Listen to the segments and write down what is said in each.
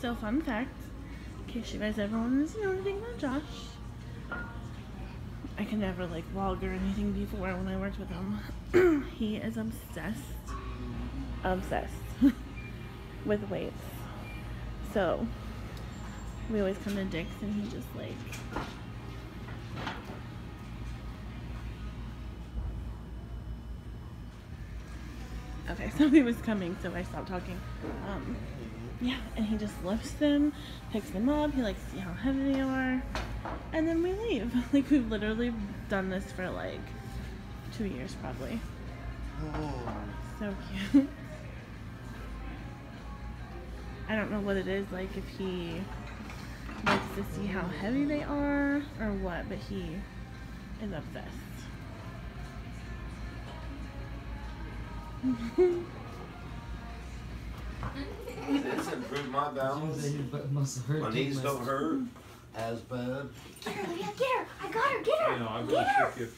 So fun fact, in case you guys ever wanted to know anything about Josh, I can never like vlog or anything before when I worked with him. he is obsessed, obsessed with weights. So we always come to Dick's and he just like Okay, somebody was coming, so I stopped talking. Um, yeah, and he just lifts them, picks them up. He likes to see how heavy they are, and then we leave. Like we've literally done this for like two years, probably. So cute. I don't know what it is like if he likes to see how heavy they are or what, but he is obsessed. That's improved my balance. must have hurt My knees don't hurt as bad. Get her, Leah, get her. I got her, get her. I know, I Get really her. should get.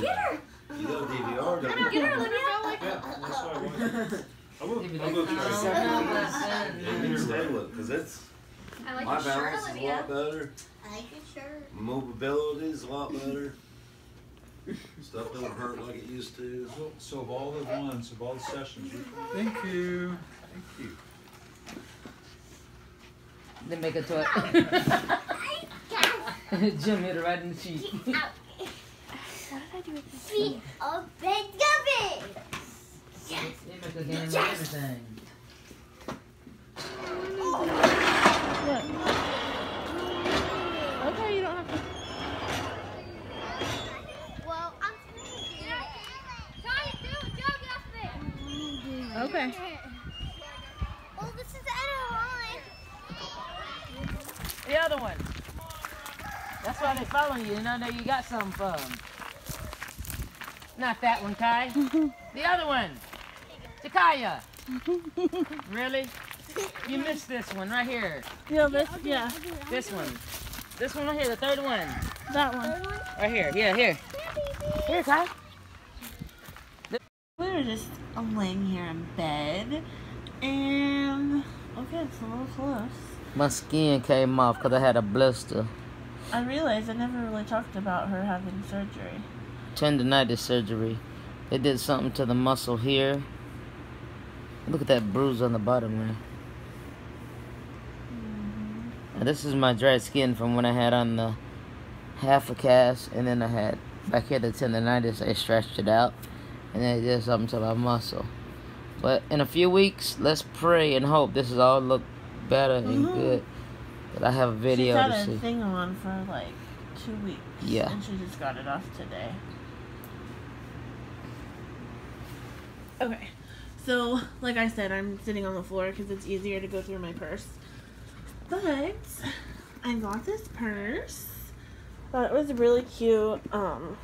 Get her. You got a DVR, don't you? Get her, Olivia. Yeah, that's why I wanted. I'll go, Maybe I'll go like try. seven it. percent. Yeah, you can stay with it, cause it's, I like my your shirt, balance is a Olivia. lot better. I like your shirt. Mobility is a lot better. Stuff don't hurt like it used to. So- So of all the ones, of all the sessions, thank you, thank you. Then make a toy. Jim hit her right in the cheek. What did I do with this? Feet of bed gummy. Yes. They make a game of everything. Oh. What? Okay, you don't have to. Well, I'm Johnny, do Joe, get off of it. Okay. Oh, this is the end The other one. That's why they follow you. They know that you got something for 'em. Not that one, Kai. the other one. Jakaya. really? You missed this one right here. Yeah, this, yeah, This one. This one right here, the third one. that one. Right here. Yeah, here. Here, Kai. We were just laying here in bed, and okay, it's a little close. My skin came off because I had a blister. I realized I never really talked about her having surgery. Tendonitis surgery. They did something to the muscle here. Look at that bruise on the bottom there. And mm-hmm. this is my dry skin from when I had on the half a cast, and then I had back here the tendonitis. I stretched it out, and then it did something to my muscle. But in a few weeks, let's pray and hope this is all look better and Mhm. good. That I have a video She's had to a see. thing on for like two weeks. Yeah. And she just got it off today. Okay. So, like I said, I'm sitting on the floor because it's easier to go through my purse. But I got this purse. Thought it was really cute. Um,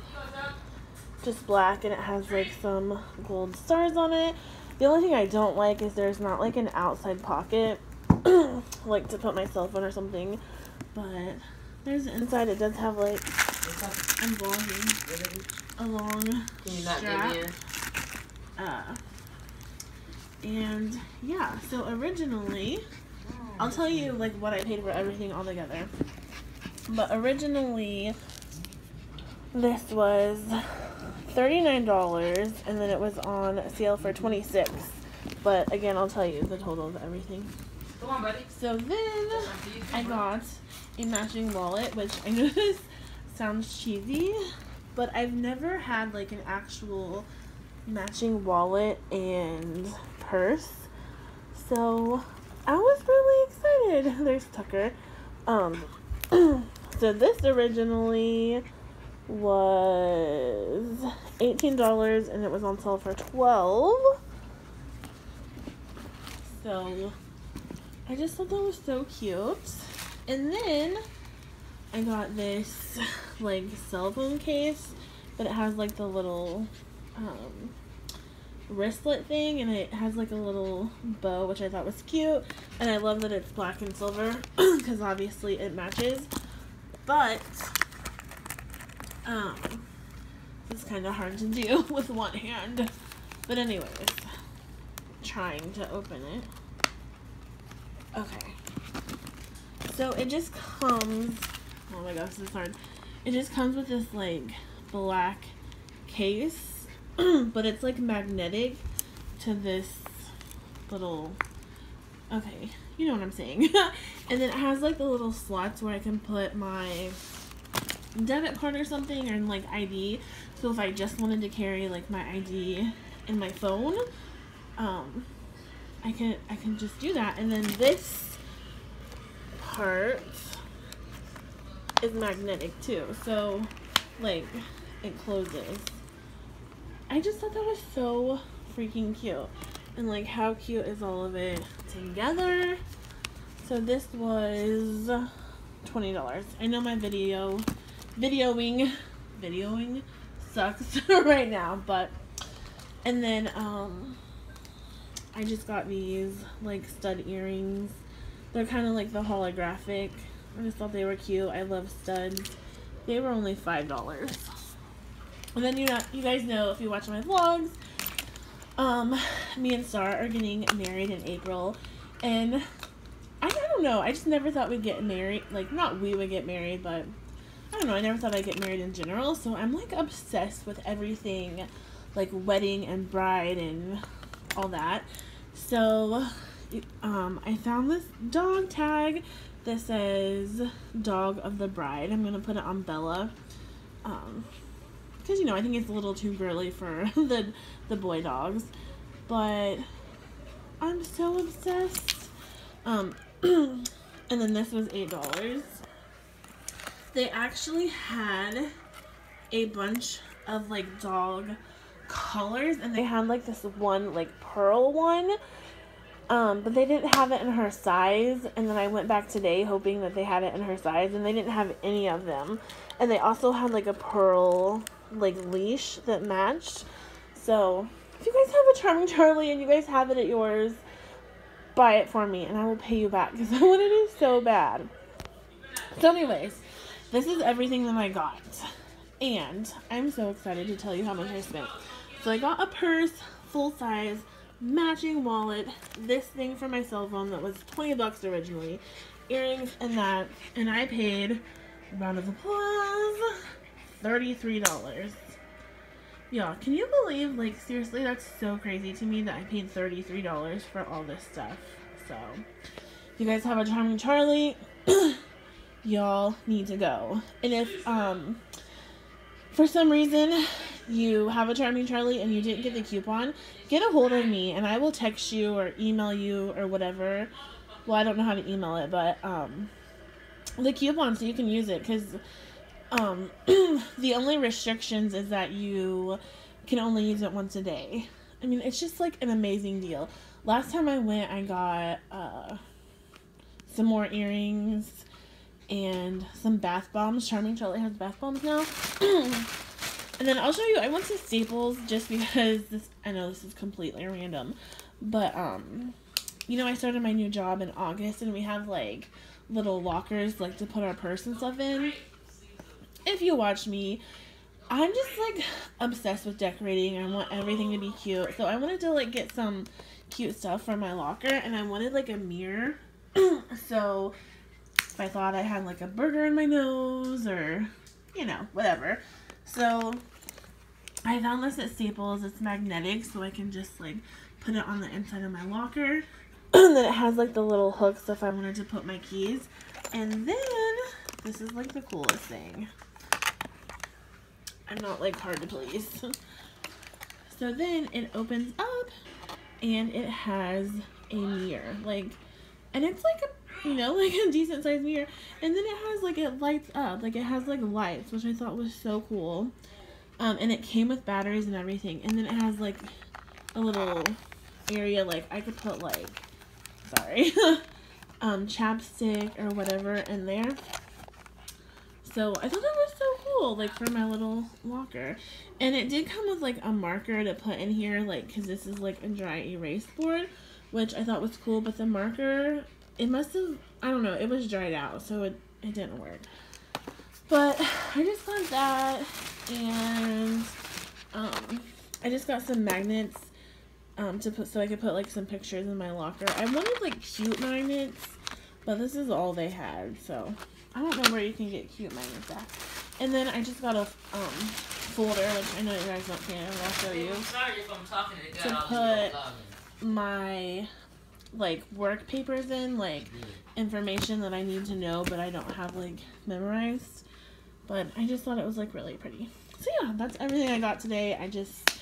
just black and it has like some gold stars on it. The only thing I don't like is there's not like an outside pocket, like to put my cell phone or something. But there's the inside. It does have like embossing along strap. Uh, and yeah, so originally, I'll tell you like what I paid for everything all together. But originally, this was thirty-nine dollars, and then it was on sale for twenty-six. But again, I'll tell you the total of everything. On, buddy. So then I got a matching wallet, which I know this sounds cheesy, but I've never had like an actual matching wallet and purse. So I was really excited. There's Tucker. Um so this originally was $18 and it was on sale for 12 So I just thought that was so cute. And then I got this like cell phone case, but it has like the little um, wristlet thing and it has like a little bow, which I thought was cute. And I love that it's black and silver because obviously it matches. But um, it's kind of hard to do with one hand. But anyways, trying to open it. Okay. So it just comes, oh my gosh, this is hard. It just comes with this like black case, but it's like magnetic to this little, okay, you know what I'm saying. and then it has like the little slots where I can put my debit card or something or like ID. So if I just wanted to carry like my ID in my phone, um, I can I can just do that. And then this part is magnetic too. So like it closes. I just thought that was so freaking cute. And like how cute is all of it together? So this was $20. I know my video videoing videoing sucks right now, but and then um I just got these like stud earrings. They're kind of like the holographic. I just thought they were cute. I love studs. They were only five dollars. And then you know, you guys know if you watch my vlogs, um, me and Star are getting married in April, and I, I don't know. I just never thought we'd get married. Like not we would get married, but I don't know. I never thought I'd get married in general. So I'm like obsessed with everything, like wedding and bride and all that. So, um, I found this dog tag that says dog of the bride. I'm going to put it on Bella. Um, because, you know, I think it's a little too girly for the, the boy dogs. But I'm so obsessed. Um, and then this was $8. They actually had a bunch of, like, dog colors and they had like this one like pearl one. Um but they didn't have it in her size and then i went back today hoping that they had it in her size and they didn't have any of them. And they also had like a pearl like leash that matched. So if you guys have a charming charlie and you guys have it at yours buy it for me and i will pay you back because i want it so bad. So anyways this is everything that i got and i'm so excited to tell you how much i spent so I got a purse, full size, matching wallet, this thing for my cell phone that was 20 bucks originally, earrings and that, and I paid, round of applause, $33. Y'all, can you believe, like, seriously, that's so crazy to me that I paid $33 for all this stuff. So, you guys have a Charming Charlie, y'all need to go. And if, um, for some reason you have a Charming Charlie and you didn't get the coupon, get a hold of me and I will text you or email you or whatever. Well, I don't know how to email it, but um, the coupon so you can use it because um, the only restrictions is that you can only use it once a day. I mean, it's just like an amazing deal. Last time I went, I got uh, some more earrings and some bath bombs. Charming Charlie has bath bombs now. And then I'll show you, I went to Staples just because this, I know this is completely random, but, um, you know, I started my new job in August and we have, like, little lockers, like, to put our purse and stuff in. If you watch me, I'm just, like, obsessed with decorating. I want everything to be cute. So I wanted to, like, get some cute stuff for my locker and I wanted, like, a mirror. so if I thought I had, like, a burger in my nose or, you know, whatever so I found this at Staples. It's magnetic, so I can just like put it on the inside of my locker. and then it has like the little hooks if I wanted to put my keys. And then this is like the coolest thing. I'm not like hard to please. so then it opens up and it has a mirror. Like, and it's like a you know, like a decent sized mirror. And then it has like it lights up, like it has like lights, which I thought was so cool. Um, and it came with batteries and everything. And then it has like a little area like I could put like, sorry, um, chapstick or whatever in there. So I thought that was so cool, like for my little locker. And it did come with like a marker to put in here, like, cause this is like a dry erase board, which I thought was cool. But the marker it must have, I don't know, it was dried out, so it, it didn't work. But I just got that, and um, I just got some magnets um, to put so I could put like some pictures in my locker. I wanted like cute magnets, but this is all they had. So I don't know where you can get cute magnets at. And then I just got a um, folder, which I know you guys don't see. I'll show you I'm sorry if I'm talking to To put- my like work papers in, like information that I need to know, but I don't have like memorized. But I just thought it was like really pretty. So yeah, that's everything I got today. I just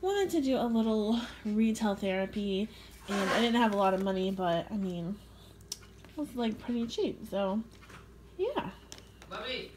wanted to do a little retail therapy, and I didn't have a lot of money, but I mean, it was like pretty cheap. So yeah. Bobby,